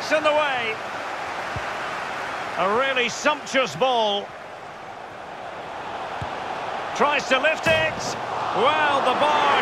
gets in the way. A really sumptuous ball. Tries to lift it. Well, the bar